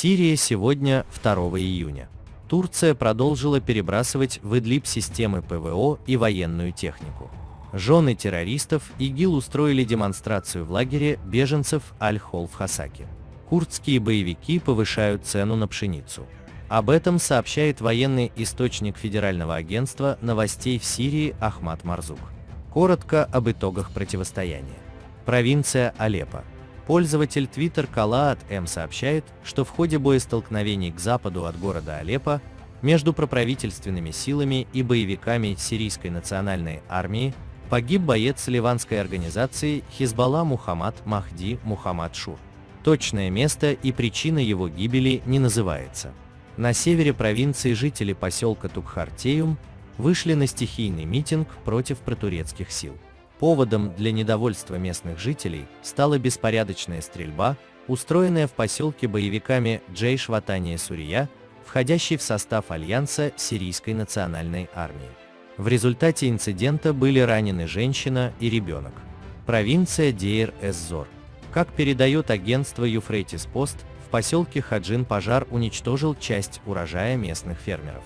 Сирия сегодня 2 июня. Турция продолжила перебрасывать в Идлиб системы ПВО и военную технику. Жены террористов ИГИЛ устроили демонстрацию в лагере беженцев Аль-Хол в Хасаке. Курдские боевики повышают цену на пшеницу. Об этом сообщает военный источник Федерального агентства новостей в Сирии Ахмад Марзук. Коротко об итогах противостояния. Провинция Алеппо. Пользователь Twitter Калаат М сообщает, что в ходе боестолкновений к западу от города Алеппо между проправительственными силами и боевиками сирийской национальной армии погиб боец ливанской организации Хизбалла Мухаммад Махди Мухаммад Шур. Точное место и причина его гибели не называется. На севере провинции жители поселка Тукхартеюм вышли на стихийный митинг против протурецких сил. Поводом для недовольства местных жителей стала беспорядочная стрельба, устроенная в поселке боевиками Джейш Ватания Сурия, входящий в состав Альянса Сирийской национальной армии. В результате инцидента были ранены женщина и ребенок. Провинция Дейр-эз-Зор. Как передает агентство Юфрейтис Пост, в поселке Хаджин пожар уничтожил часть урожая местных фермеров.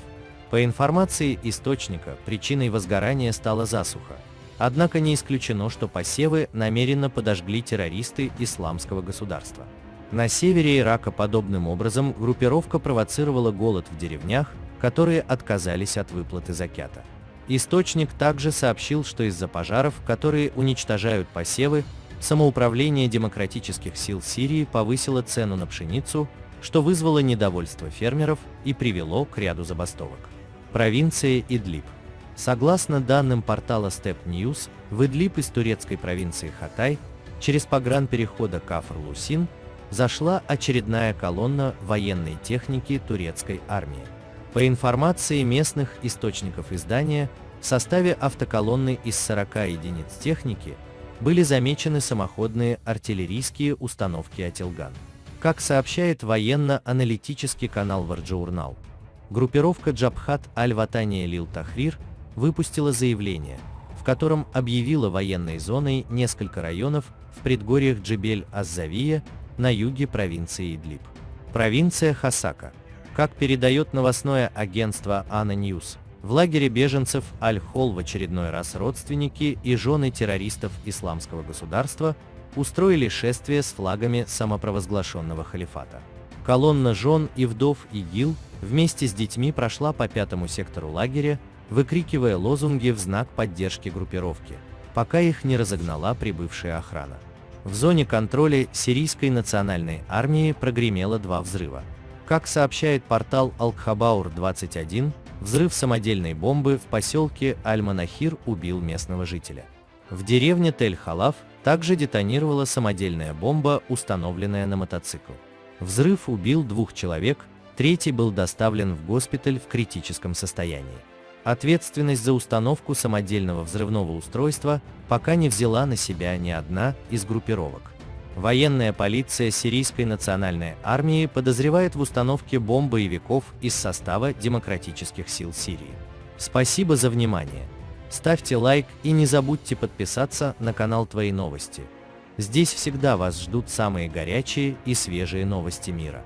По информации источника, причиной возгорания стала засуха. Однако не исключено, что посевы намеренно подожгли террористы исламского государства. На севере Ирака подобным образом группировка провоцировала голод в деревнях, которые отказались от выплаты закята. Источник также сообщил, что из-за пожаров, которые уничтожают посевы, самоуправление демократических сил Сирии повысило цену на пшеницу, что вызвало недовольство фермеров и привело к ряду забастовок. Провинция Идлиб Согласно данным портала Step News, в Идлиб из турецкой провинции Хатай через погранперехода Кафр-Лусин зашла очередная колонна военной техники турецкой армии. По информации местных источников издания, в составе автоколонны из 40 единиц техники были замечены самоходные артиллерийские установки Атилган. Как сообщает военно-аналитический канал WarJournal, группировка Джабхат Аль-Ватания Лил Тахрир – выпустила заявление, в котором объявила военной зоной несколько районов в предгорьях Джебель-Аззавия на юге провинции Идлиб. Провинция Хасака. Как передает новостное агентство ANNA News, в лагере беженцев Аль-Хол в очередной раз родственники и жены террористов исламского государства устроили шествие с флагами самопровозглашенного халифата. Колонна жен и вдов ИГИЛ вместе с детьми прошла по пятому сектору лагеря, выкрикивая лозунги в знак поддержки группировки, пока их не разогнала прибывшая охрана. В зоне контроля сирийской национальной армии прогремело два взрыва. Как сообщает портал Алкхабаур-21, взрыв самодельной бомбы в поселке Аль-Манахир убил местного жителя. В деревне Тель-Халав также детонировала самодельная бомба, установленная на мотоцикл. Взрыв убил двух человек, третий был доставлен в госпиталь в критическом состоянии. Ответственность за установку самодельного взрывного устройства пока не взяла на себя ни одна из группировок. Военная полиция Сирийской национальной армии подозревает в установке бомб боевиков из состава демократических сил Сирии. Спасибо за внимание. Ставьте лайк и не забудьте подписаться на канал Твои новости. Здесь всегда вас ждут самые горячие и свежие новости мира.